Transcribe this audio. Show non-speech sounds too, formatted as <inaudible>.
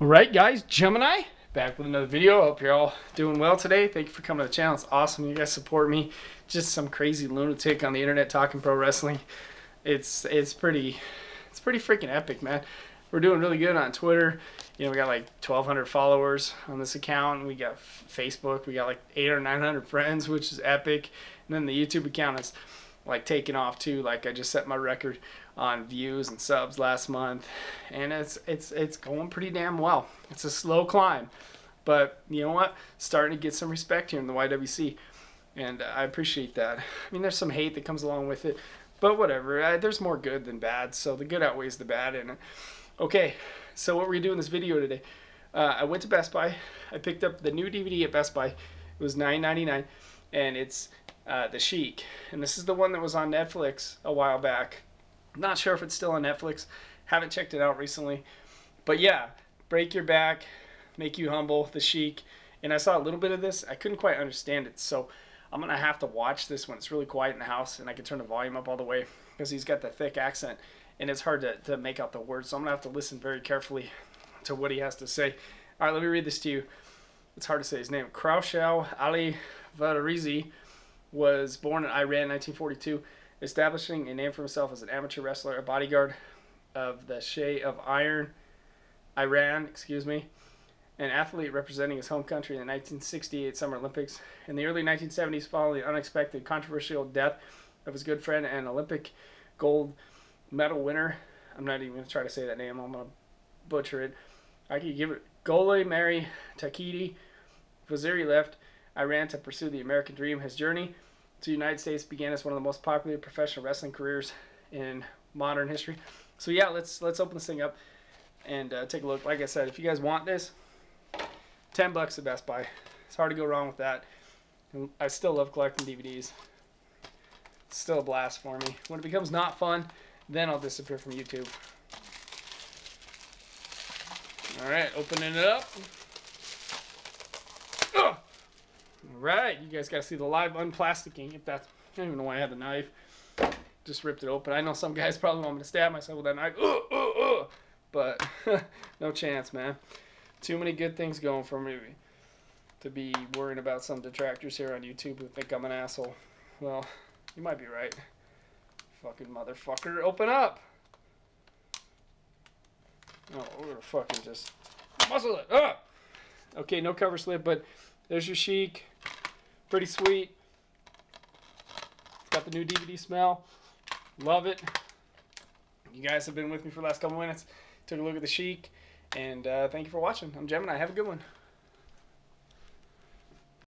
Alright guys, Gemini, back with another video. Hope you're all doing well today. Thank you for coming to the channel. It's awesome you guys support me. Just some crazy lunatic on the internet talking pro wrestling. It's it's pretty it's pretty freaking epic, man. We're doing really good on Twitter. You know, we got like 1,200 followers on this account. We got Facebook. We got like eight or 900 friends, which is epic. And then the YouTube account is like taking off too. Like I just set my record on views and subs last month, and it's it's it's going pretty damn well. It's a slow climb, but you know what? Starting to get some respect here in the YWC, and I appreciate that. I mean, there's some hate that comes along with it, but whatever. I, there's more good than bad, so the good outweighs the bad. And okay, so what we're gonna do in this video today? Uh, I went to Best Buy. I picked up the new DVD at Best Buy. It was $9.99, and it's uh, The Sheik. And this is the one that was on Netflix a while back. Not sure if it's still on Netflix. Haven't checked it out recently. But yeah, Break Your Back, Make You Humble, The Sheik. And I saw a little bit of this. I couldn't quite understand it. So I'm going to have to watch this when it's really quiet in the house and I can turn the volume up all the way because he's got that thick accent and it's hard to, to make out the words. So I'm going to have to listen very carefully to what he has to say. All right, let me read this to you. It's hard to say his name. Kraushal Ali Vadarizi was born in Iran in 1942, establishing a name for himself as an amateur wrestler, a bodyguard of the Shah of Iron, Iran, excuse me, an athlete representing his home country in the 1968 Summer Olympics. In the early 1970s, following the unexpected controversial death of his good friend and Olympic gold medal winner, I'm not even going to try to say that name, I'm going to butcher it. I could give it Gole Mary Takiti. Vaziri left Iran to pursue the American dream. His journey to the United States began as one of the most popular professional wrestling careers in modern history. So yeah, let's let's open this thing up and uh, take a look. Like I said, if you guys want this, ten bucks at Best Buy. It's hard to go wrong with that. I still love collecting DVDs. It's still a blast for me. When it becomes not fun, then I'll disappear from YouTube. All right, opening it up. All right, you guys got to see the live unplasticking. If that's, I don't even know why I had the knife. Just ripped it open. I know some guys <laughs> probably want me to stab myself with that knife. But <laughs> no chance, man. Too many good things going for me to be worrying about some detractors here on YouTube who think I'm an asshole. Well, you might be right. Fucking motherfucker. Open up! Oh, we're fucking just muscle it. Ah! Okay, no cover slip, but there's your Sheik. Pretty sweet. It's got the new DVD smell. Love it. You guys have been with me for the last couple minutes. Took a look at the Sheik. And uh, thank you for watching. I'm Gemini. Have a good one.